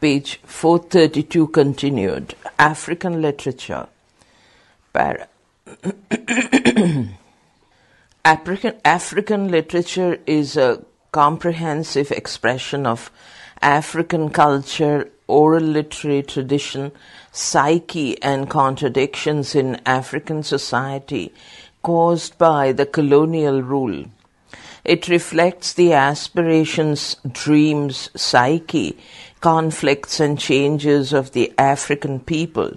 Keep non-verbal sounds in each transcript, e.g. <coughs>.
page 432 continued. African literature. Para. <coughs> African, African literature is a comprehensive expression of African culture, oral literary tradition, psyche, and contradictions in African society caused by the colonial rule. It reflects the aspirations, dreams, psyche, conflicts, and changes of the African people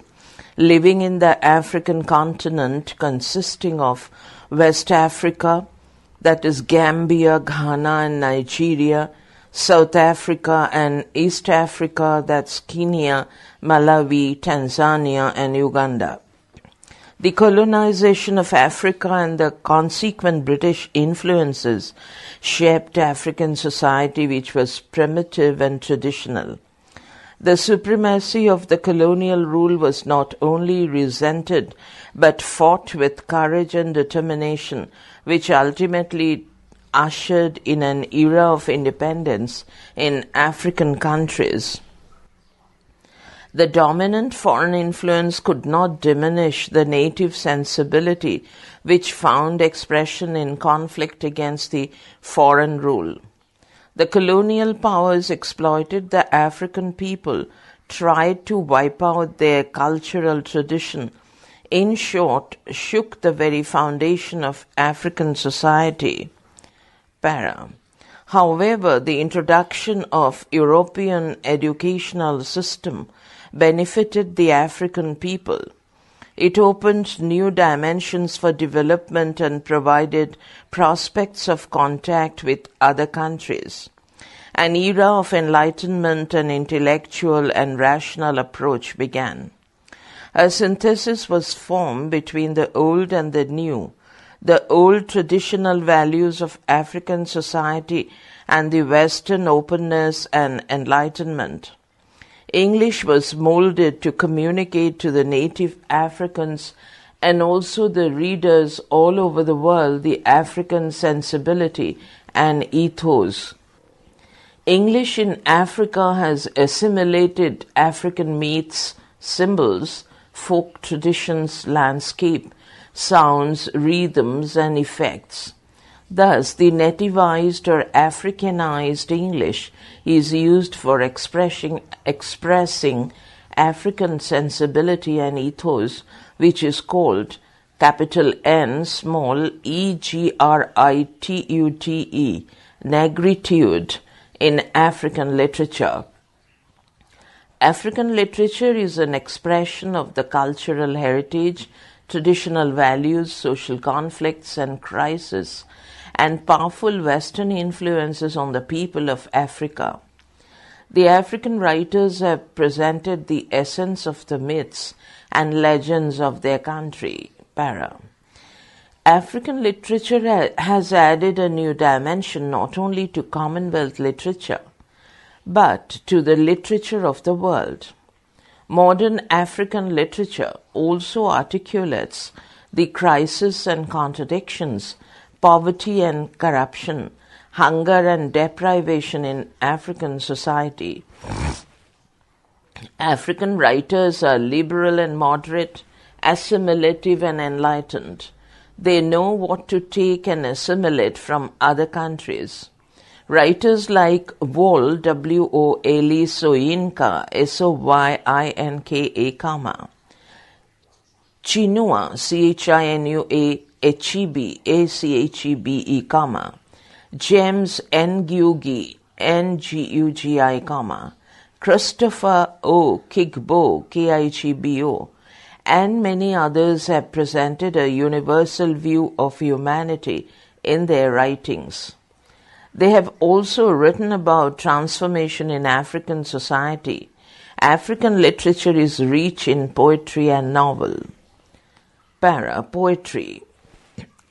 living in the African continent consisting of West Africa, that is Gambia, Ghana, and Nigeria, South Africa and East Africa, that's Kenya, Malawi, Tanzania, and Uganda. The colonization of Africa and the consequent British influences shaped African society, which was primitive and traditional. The supremacy of the colonial rule was not only resented but fought with courage and determination, which ultimately ushered in an era of independence in African countries. The dominant foreign influence could not diminish the native sensibility which found expression in conflict against the foreign rule. The colonial powers exploited the African people, tried to wipe out their cultural tradition, in short, shook the very foundation of African society. Para. However, the introduction of European educational system benefited the African people. It opened new dimensions for development and provided prospects of contact with other countries. An era of enlightenment and intellectual and rational approach began. A synthesis was formed between the old and the new, the old traditional values of African society and the Western openness and enlightenment. English was molded to communicate to the native Africans and also the readers all over the world the African sensibility and ethos. English in Africa has assimilated African myths, symbols, folk traditions, landscape, sounds, rhythms, and effects. Thus, the nativized or Africanized English is used for expressing, expressing African sensibility and ethos, which is called capital N small e g r i t u t e, negritude in African literature. African literature is an expression of the cultural heritage, traditional values, social conflicts, and crises and powerful Western influences on the people of Africa. The African writers have presented the essence of the myths and legends of their country. Para. African literature has added a new dimension not only to Commonwealth literature, but to the literature of the world. Modern African literature also articulates the crises and contradictions poverty and corruption, hunger and deprivation in African society. African writers are liberal and moderate, assimilative and enlightened. They know what to take and assimilate from other countries. Writers like Wole, W O L E Soyinka, S O Y I N K A, Chinua, C H I N U A, H-E-B, A-C-H-E-B-E, comma, James Ngugi, N-G-U-G-I, comma, Christopher O. Kigbo, K-I-G-B-O, and many others have presented a universal view of humanity in their writings. They have also written about transformation in African society. African literature is rich in poetry and novel. Para poetry.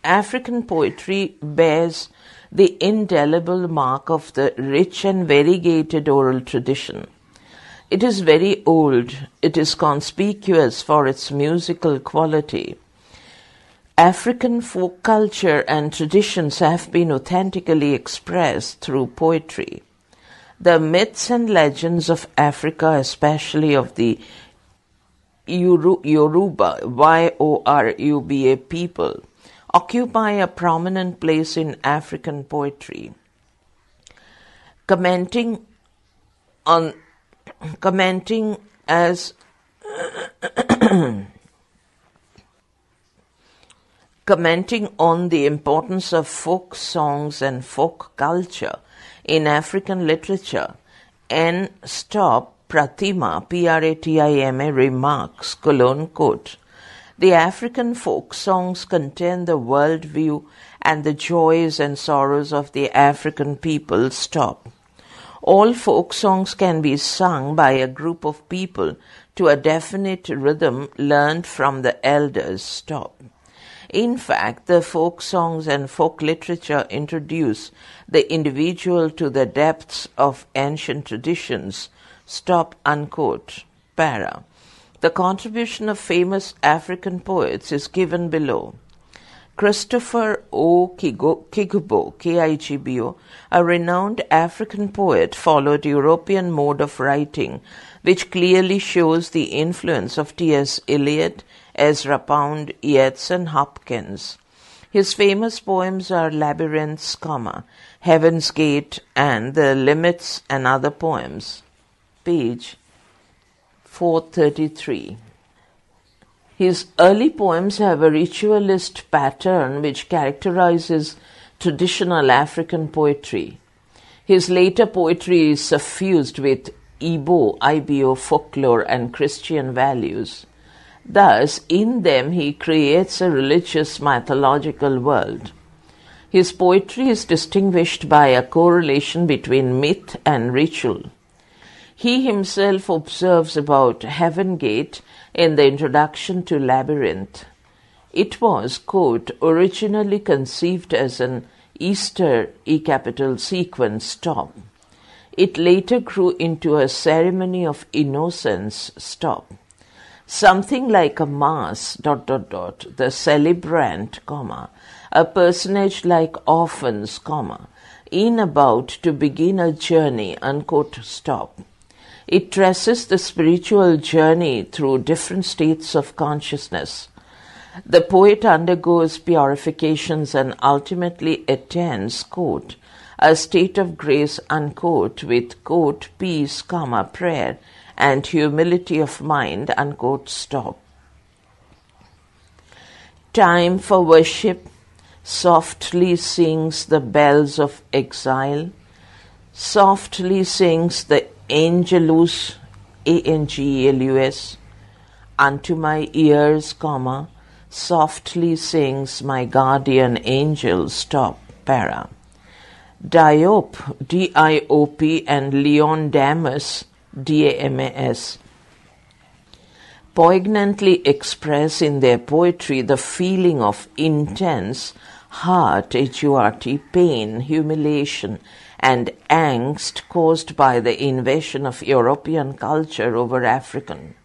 African poetry bears the indelible mark of the rich and variegated oral tradition. It is very old, it is conspicuous for its musical quality. African folk culture and traditions have been authentically expressed through poetry. The myths and legends of Africa, especially of the Yoruba, Y-O-R-U-B-A people, occupy a prominent place in African poetry. Commenting on commenting as <coughs> commenting on the importance of folk songs and folk culture in African literature, N. Stop Pratima, P-R-A-T-I-M-A, remarks, colon quote, the African folk songs contain the world view and the joys and sorrows of the African people. Stop. All folk songs can be sung by a group of people to a definite rhythm learned from the elders. Stop. In fact, the folk songs and folk literature introduce the individual to the depths of ancient traditions. Stop, unquote. Para. The contribution of famous African poets is given below. Christopher O. Kigbo, K-I-G-B-O, a renowned African poet, followed European mode of writing, which clearly shows the influence of T.S. Eliot, Ezra Pound, Yeats, and Hopkins. His famous poems are Labyrinths, comma, Heaven's Gate, and The Limits and Other Poems. Page 433. His early poems have a ritualist pattern which characterizes traditional African poetry. His later poetry is suffused with Igbo, IBO folklore and Christian values. Thus, in them he creates a religious mythological world. His poetry is distinguished by a correlation between myth and ritual. He himself observes about Heaven Gate in the introduction to Labyrinth. It was, quote, originally conceived as an Easter E capital sequence stop. It later grew into a ceremony of innocence stop something like a mass, dot, dot, dot, the celebrant, comma, a personage like Orpheus, comma, in about to begin a journey, unquote, stop. It traces the spiritual journey through different states of consciousness. The poet undergoes purifications and ultimately attains, quote, a state of grace, unquote, with, quote, peace, comma, prayer, and humility of mind, unquote, stop. Time for worship softly sings the bells of exile, softly sings the angelus, A-N-G-E-L-U-S, unto my ears, comma, softly sings my guardian angel, stop, para. Diop, D-I-O-P, and Leon Damas DAMAS, poignantly express in their poetry the feeling of intense heart, H-U-R-T, pain, humiliation, and angst caused by the invasion of European culture over African.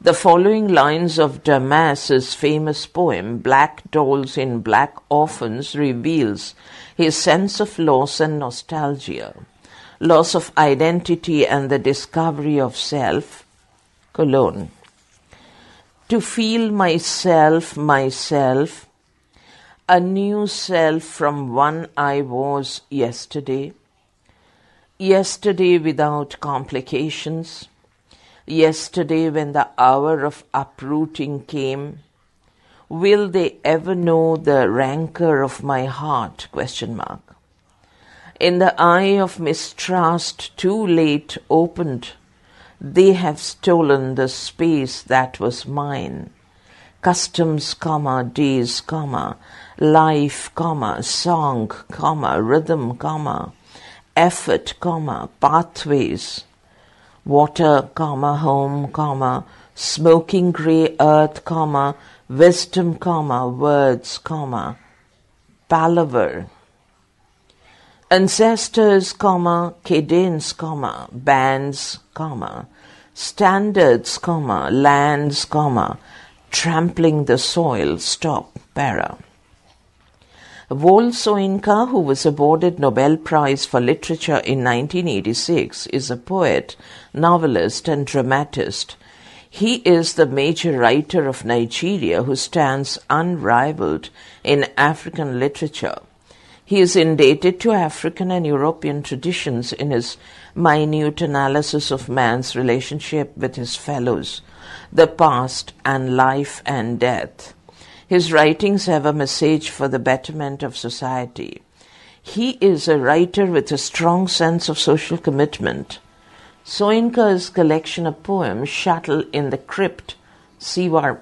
The following lines of Damas's famous poem, Black Dolls in Black Orpheus, reveals his sense of loss and nostalgia loss of identity and the discovery of self, colon. To feel myself, myself, a new self from one I was yesterday, yesterday without complications, yesterday when the hour of uprooting came, will they ever know the rancor of my heart? Question mark in the eye of mistrust too late opened, they have stolen the space that was mine. Customs, comma, days, comma, life, comma, song, comma, rhythm, comma, effort, comma, pathways, water, comma, home, comma, smoking grey earth, comma, wisdom, comma, words, comma, palaver, ancestors, comma, cadence, comma, bands, comma, standards, comma, lands, comma, trampling the soil, stop, para. Wole Soyinka, who was awarded Nobel Prize for Literature in 1986, is a poet, novelist, and dramatist. He is the major writer of Nigeria who stands unrivaled in African literature. He is indebted to African and European traditions in his minute analysis of man's relationship with his fellows, the past, and life and death. His writings have a message for the betterment of society. He is a writer with a strong sense of social commitment. Soyinka's collection of poems, Shuttle in the Crypt, CRYPT,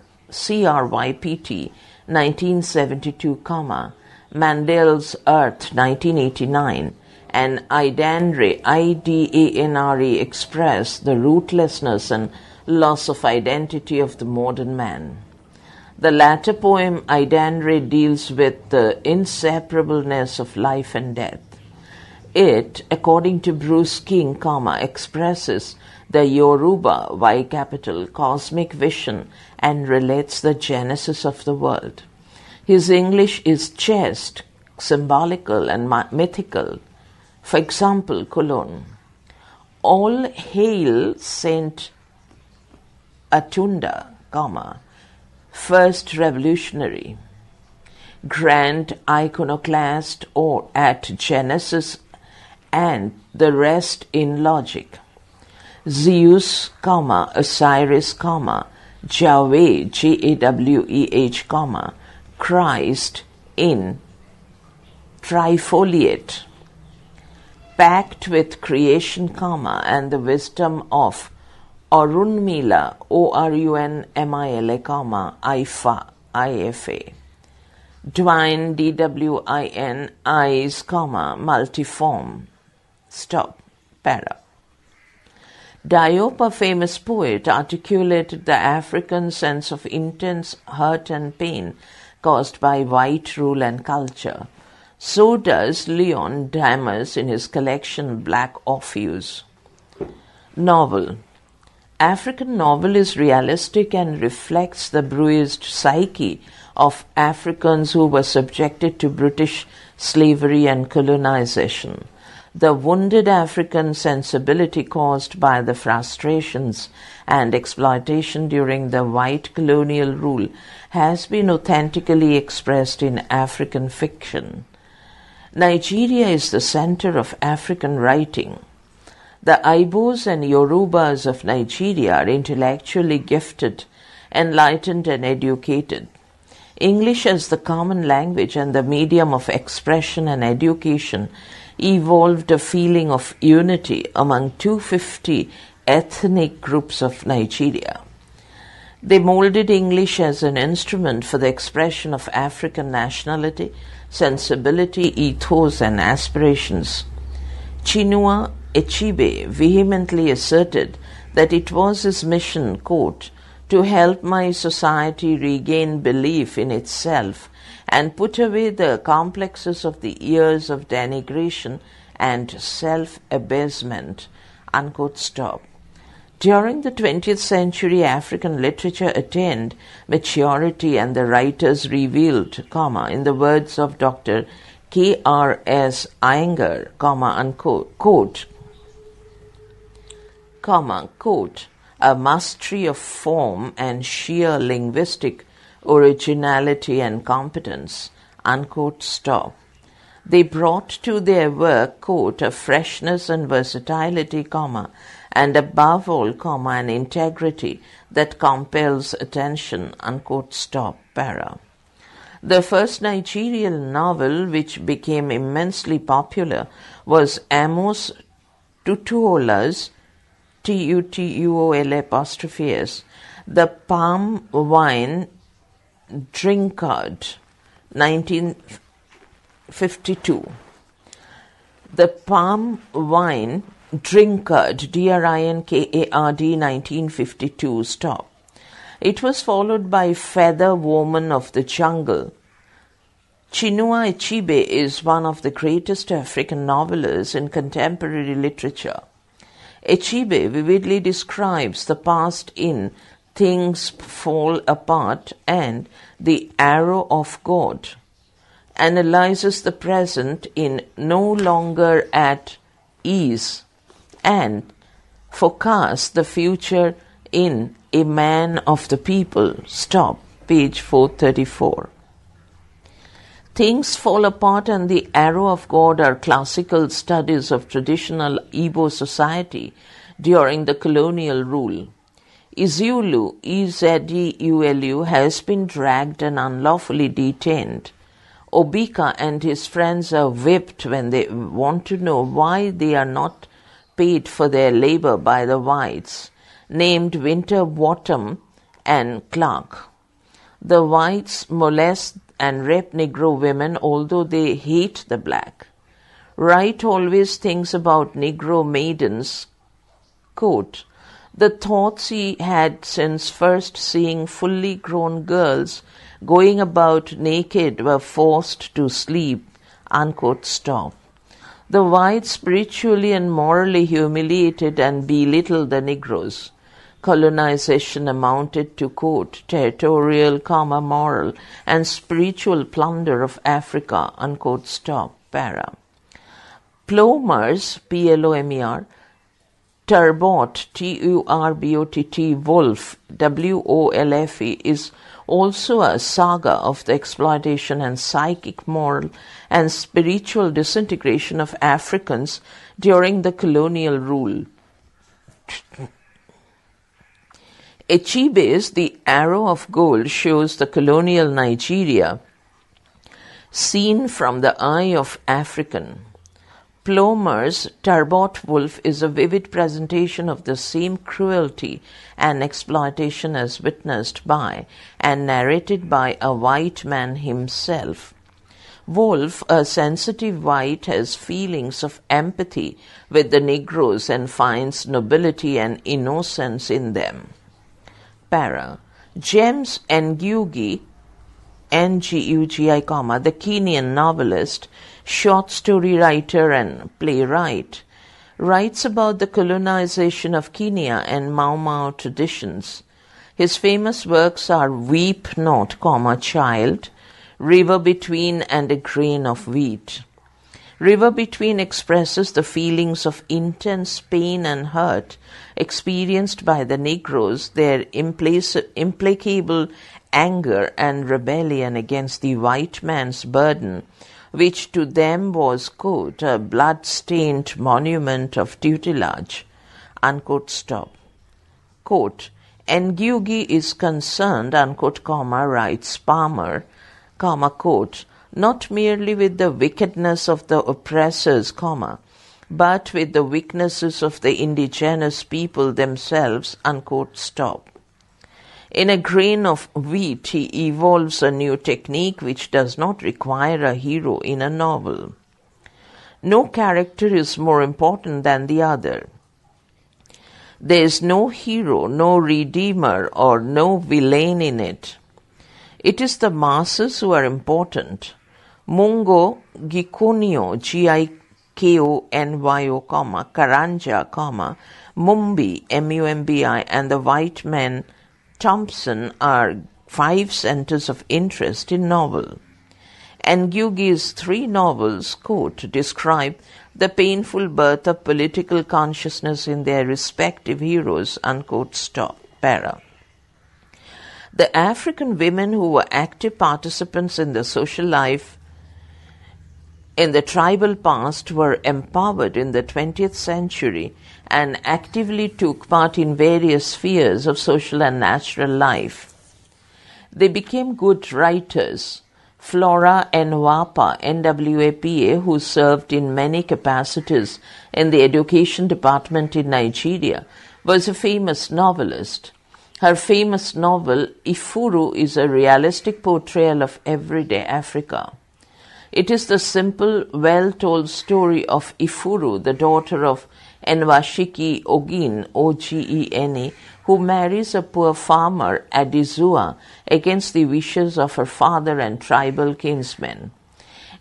1972, comma, Mandela's Earth, 1989, and Idanre, I-D-A-N-R-E, express the rootlessness and loss of identity of the modern man. The latter poem, Idanre, deals with the inseparableness of life and death. It, according to Bruce King, comma, expresses the Yoruba, Y capital, cosmic vision and relates the genesis of the world. His English is chaste, symbolical, and mythical. For example, colon. All hail Saint Atunda, comma, first revolutionary, grand iconoclast or at Genesis and the rest in logic. Zeus, comma, Osiris, comma, Yahweh, J-A-W-E-H, comma, Christ in trifoliate, packed with creation, comma, and the wisdom of Orunmila, O-R-U-N-M-I-L-A, comma, IFA, I-F-A. Dwine, D-W-I-N, eyes, comma, multiform. Stop. Para. Diop, a famous poet, articulated the African sense of intense hurt and pain caused by white rule and culture. So does Leon Damas in his collection Black Orpheus. Novel African novel is realistic and reflects the bruised psyche of Africans who were subjected to British slavery and colonization. The wounded African sensibility caused by the frustrations and exploitation during the white colonial rule has been authentically expressed in African fiction. Nigeria is the center of African writing. The Ibos and Yorubas of Nigeria are intellectually gifted, enlightened, and educated. English as the common language and the medium of expression and education evolved a feeling of unity among 250 ethnic groups of Nigeria. They molded English as an instrument for the expression of African nationality, sensibility, ethos, and aspirations. Chinua Achebe vehemently asserted that it was his mission, quote, to help my society regain belief in itself and put away the complexes of the years of denigration and self abasement. Unquote, stop. During the 20th century, African literature attained maturity and the writers revealed, comma, in the words of Dr. K. R. S. Iyengar, comma, unquote, quote, comma, quote, a mastery of form and sheer linguistic originality and competence, unquote, stop. They brought to their work, quote, a freshness and versatility, comma, and above all, comma, an integrity that compels attention, unquote, stop, para. The first Nigerian novel which became immensely popular was Amos Tutuola's T-U-T-U-O-L apostrophe S, The Palm Wine Drinkard, 1952. The Palm Wine Drinkard, D-R-I-N-K-A-R-D, 1952, stop. It was followed by Feather Woman of the Jungle. Chinua Achebe is one of the greatest African novelists in contemporary literature. Achebe vividly describes the past in Things Fall Apart and The Arrow of God. analyzes the present in no longer at ease and forecasts the future in a man of the people. Stop, page 434. Things Fall Apart and The Arrow of God are classical studies of traditional Igbo society during the colonial rule. Ezeulu, E-Z-E-U-L-U, has been dragged and unlawfully detained. Obika and his friends are whipped when they want to know why they are not paid for their labor by the whites, named Winter Winterbottom and Clark. The whites molest and rape Negro women, although they hate the black. Wright always thinks about Negro maidens. Quote, the thoughts he had since first seeing fully grown girls going about naked were forced to sleep. Unquote, stop. The whites spiritually and morally humiliated and belittled the Negroes colonization amounted to quote territorial, comma, moral, and spiritual plunder of Africa, unquote, stop, para. Plomers, P-L-O-M-E-R, Turbott, T-U-R-B-O-T-T, Wolfe, W-O-L-F-E, is also a saga of the exploitation and psychic, moral, and spiritual disintegration of Africans during the colonial rule. Achebe's The Arrow of Gold shows the colonial Nigeria seen from the eye of African. Plomer's Turbott Wolfe is a vivid presentation of the same cruelty and exploitation as witnessed by and narrated by a white man himself. Wolfe, a sensitive white, has feelings of empathy with the Negroes and finds nobility and innocence in them para. James Ngugi, N-G-U-G-I, comma, the Kenyan novelist, short story writer and playwright, writes about the colonization of Kenya and Mau Mau traditions. His famous works are Weep Not, Child, River Between and a Grain of Wheat. River Between expresses the feelings of intense pain and hurt experienced by the Negroes, their implac- implacable anger and rebellion against the white man's burden, which to them was, quote, a blood-stained monument of tutelage, unquote, stop. Quote, Ngugi is concerned, unquote, comma, writes Palmer, comma, quote, not merely with the wickedness of the oppressors, comma, but with the weaknesses of the indigenous people themselves, unquote, stop. In a grain of wheat, he evolves a new technique which does not require a hero in a novel. No character is more important than the other. There is no hero, no redeemer, or no villain in it. It is the masses who are important. Mugo Gikonyo, G-I-K-O-N-Y-O, comma, Karanja, comma, Mumbi, M-U-M-B-I, and the white man Thompson are five centers of interest in novel. Ngugi's three novels, quote, describe the painful birth of political consciousness in their respective heroes, unquote, stop, para. The African women who were active participants in the social life in the tribal past were empowered in the 20th century and actively took part in various spheres of social and natural life. They became good writers. Flora Nwapa, NWAPA, who served in many capacities in the education department in Nigeria, was a famous novelist. Her famous novel, Efuru, is a realistic portrayal of everyday Africa. It is the simple, well told story of Efuru, the daughter of Enwashiki Ogene, O G E N E, who marries a poor farmer, Adizua, against the wishes of her father and tribal kinsmen.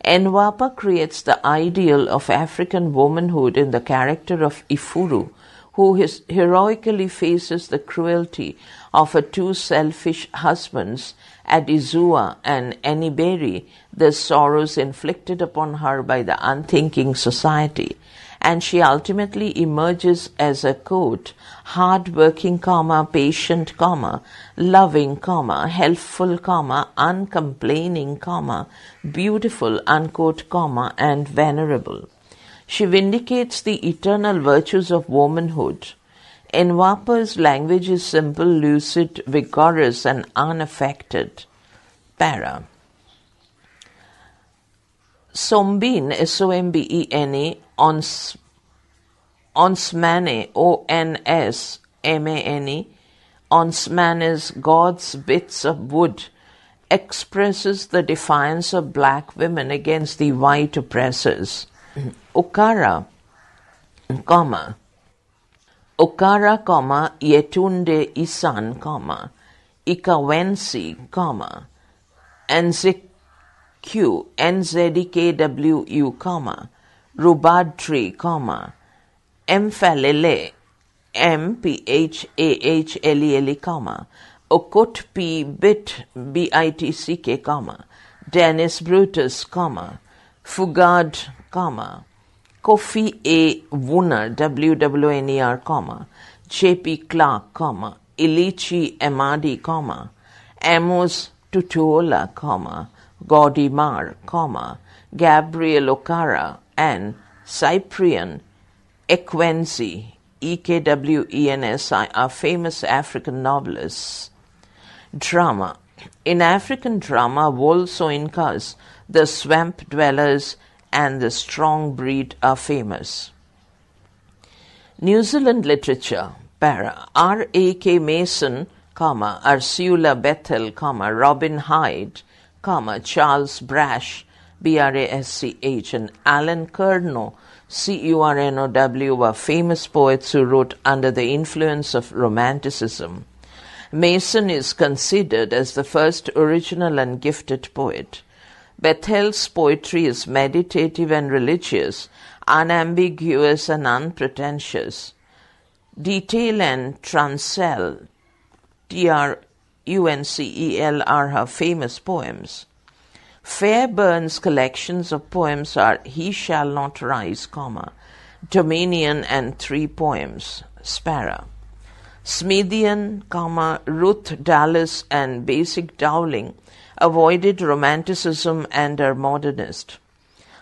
Enwapa creates the ideal of African womanhood in the character of Efuru, who his, heroically faces the cruelty of her two selfish husbands Adizua and Eniberi, the sorrows inflicted upon her by the unthinking society, and she ultimately emerges as a quote, hard-working, comma, patient, comma, loving, comma, helpful, comma, uncomplaining, comma, beautiful, unquote, comma, and venerable. She vindicates the eternal virtues of womanhood. Nwapa's language is simple, lucid, vigorous, and unaffected. Para. Sombene, S-O-M-B-E-N-E, ons, Onsmane, O-N-S-M-A-N-E, Onsmane's God's Bits of Wood, expresses the defiance of black women against the white oppressors. Okara, comma, Okara, comma, Yetunde Isan, comma, Ikawensi, comma, Nzq, NZDKWU, comma, Rubadtree, comma, Mphahlele, M-P-H-A-H-L-E-L-E, comma, Okut P. Bit, B-I-T-C-K, comma, Dennis Brutus, comma, Fugard, comma, Kofi A. Wooner, W-W-N-E-R, comma, J.P. Clark, comma, Ilichi Emadi, comma, Amos Tutuola, comma, Gaudy Mar, comma, Gabriel Okara, and Cyprian Ekwensi, E-K-W-E-N-S-I, are famous African novelists. Drama. In African drama, Wole Soyinka's, the swamp dwellers, and the strong breed are famous. New Zealand literature, para, R. A. K. Mason, comma, Ursula Bethell, comma, Robin Hyde, comma, Charles Brasch, B. R. A. S. C. H. and Alan Curnow, C. U. R. N. O. W. were famous poets who wrote under the influence of Romanticism. Mason is considered as the first original and gifted poet. Bethell's poetry is meditative and religious, unambiguous and unpretentious. Detail and Truncel, T R U N C E L, are her famous poems. Fairburn's collections of poems are He Shall Not Rise, comma, Dominion and Three Poems, Sparrow. Smithyman, comma, Ruth Dallas and Basil Dowling avoided Romanticism and are modernist.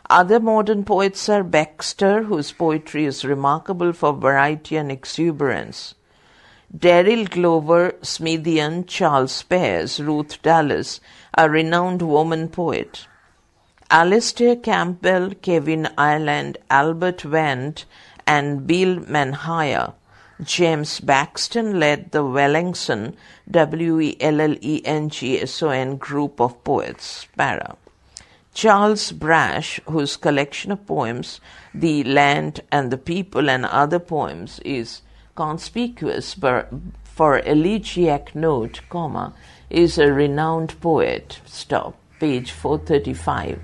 Other modern poets are Baxter, whose poetry is remarkable for variety and exuberance. Daryl Glover, Smithyman, Charles Pears, Ruth Dallas, a renowned woman poet. Alastair Campbell, Kevin Ireland, Albert Wendt, and Bill Manhire James Baxton led the Wellingson W-E-L-L-E-N-G-S-O-N group of poets, para. Charles Brasch, whose collection of poems, The Land and the People and Other Poems, is conspicuous for elegiac note, comma, is a renowned poet. Stop. Page 435.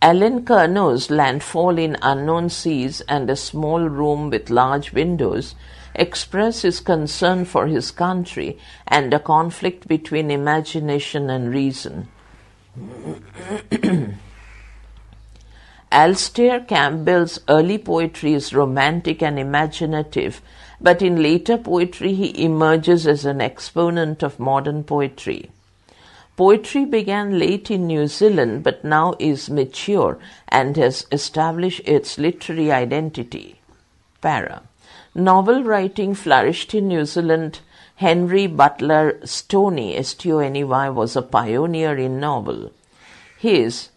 Alan Curnow's Landfall in Unknown Seas and A Small Room with Large Windows express his concern for his country and a conflict between imagination and reason. <clears throat> Alastair Campbell's early poetry is romantic and imaginative, but in later poetry he emerges as an exponent of modern poetry. Poetry began late in New Zealand but now is mature and has established its literary identity. Para. Novel writing flourished in New Zealand. Henry Butler Stoney, S-T-O-N-E-Y, was a pioneer in novel. His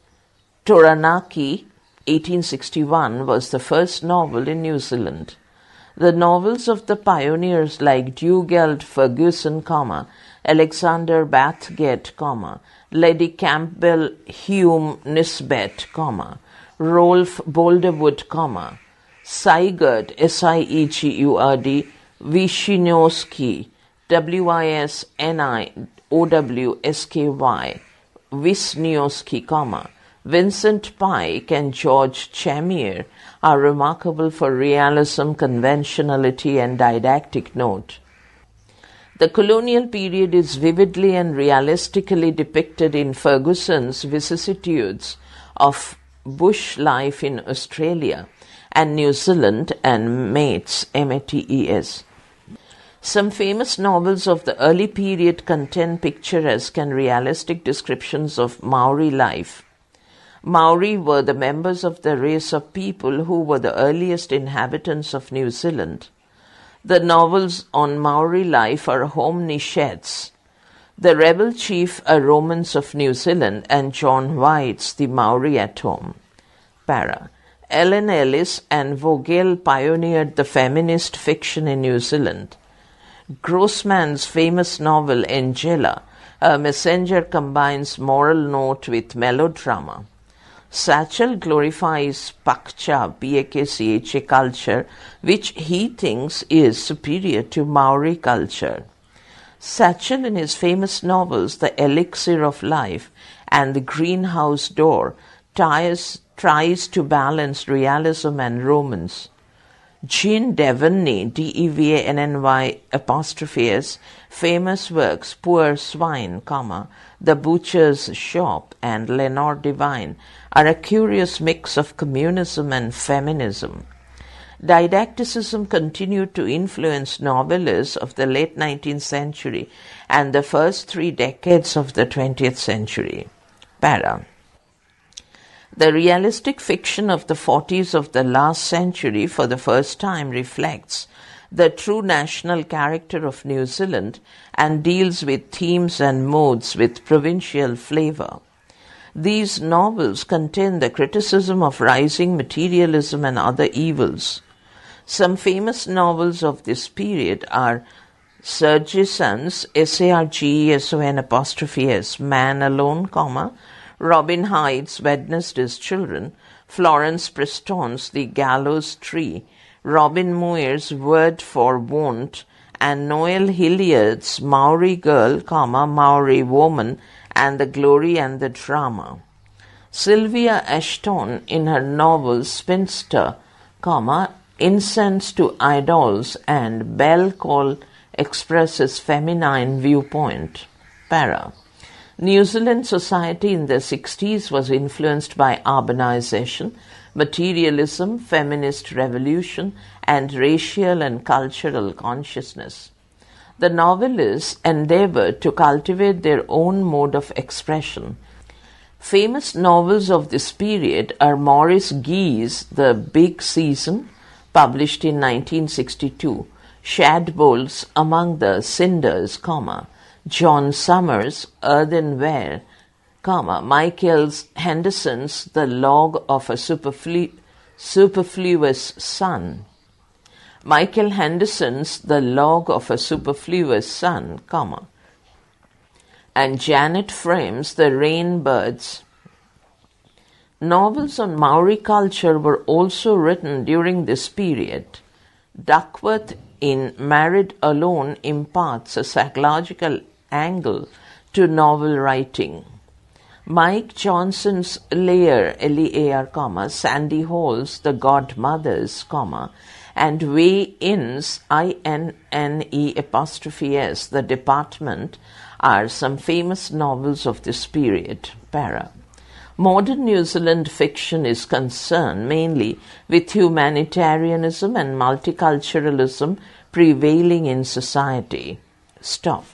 Taranaki, 1861, was the first novel in New Zealand. The novels of the pioneers like Dugald Fergusson, comma, Alexander Bathgate, comma, Lady Campbell Hume Nisbet, comma, Rolf Boldrewood, comma, Sigurd, S-I-E-G-U-R-D, Wisniewski, W-I-S-N-I-O-W-S-K-Y, Wisniewski, comma, Vincent Pike and George Chamier are remarkable for realism, conventionality, and didactic note. The colonial period is vividly and realistically depicted in Ferguson's vicissitudes of bush life in Australia and New Zealand and Mates, M-A-T-E-S. Some famous novels of the early period contain picturesque and realistic descriptions of Maori life. Maori were the members of the race of people who were the earliest inhabitants of New Zealand. The novels on Maori life are Home Nichettes, The Rebel Chief, A Romance of New Zealand, and John White's The Maori at Home. Para. Ellen Ellis and Vogel pioneered the feminist fiction in New Zealand. Grossman's famous novel Angela, a messenger combines moral note with melodrama. Satchell glorifies Pakcha, P-A-K-C-H-A culture, which he thinks is superior to Maori culture. Satchell, in his famous novels The Elixir of Life and The Greenhouse Door, ties, tries to balance realism and romance. Jean Devanny, D-E-V-A-N-N-Y apostrophe S, famous works Poor Swine, comma, The Butcher's Shop and Lenore Devine are a curious mix of communism and feminism. Didacticism continued to influence novelists of the late 19th century and the first three decades of the 20th century. Para. The realistic fiction of the 40s of the last century for the first time reflects the true national character of New Zealand and deals with themes and modes with provincial flavor. These novels contain the criticism of rising materialism and other evils. Some famous novels of this period are Sargeson's S-A-R-G-E-S-O-N apostrophe S, Man Alone, comma, Robin Hyde's Wednesday's Children, Florence Preston's The Gallows Tree, Robin Muir's Word for Wont, and Noel Hilliard's Maori Girl, comma, Maori Woman, and the Glory and the Drama. Sylvia Ashton, in her novel Spinster, comma, Incense to Idols, and Bell Call expresses feminine viewpoint. Para. New Zealand society in the 60s was influenced by urbanization, materialism, feminist revolution, and racial and cultural consciousness. The novelists endeavored to cultivate their own mode of expression. Famous novels of this period are Maurice Gee's The Big Season, published in 1962, Shadbolt's Among the Cinders, comma, John Summers' Earthenware, comma, Michael's Henderson's The Log of a Superflu- Superfluous Sun, Michael Henderson's The Log of a Superfluous Sun, comma, and Janet Frame's The Rainbirds. Novels on Maori culture were also written during this period. Duckworth in Married Alone imparts a psychological angle to novel writing. Mike Johnson's Lear, L-E-A-R, comma, Sandy Hall's The Godmothers, comma, and Way In's, I-N-N-E apostrophe S, The Department, are some famous novels of this period. Para. Modern New Zealand fiction is concerned mainly with humanitarianism and multiculturalism prevailing in society. Stop.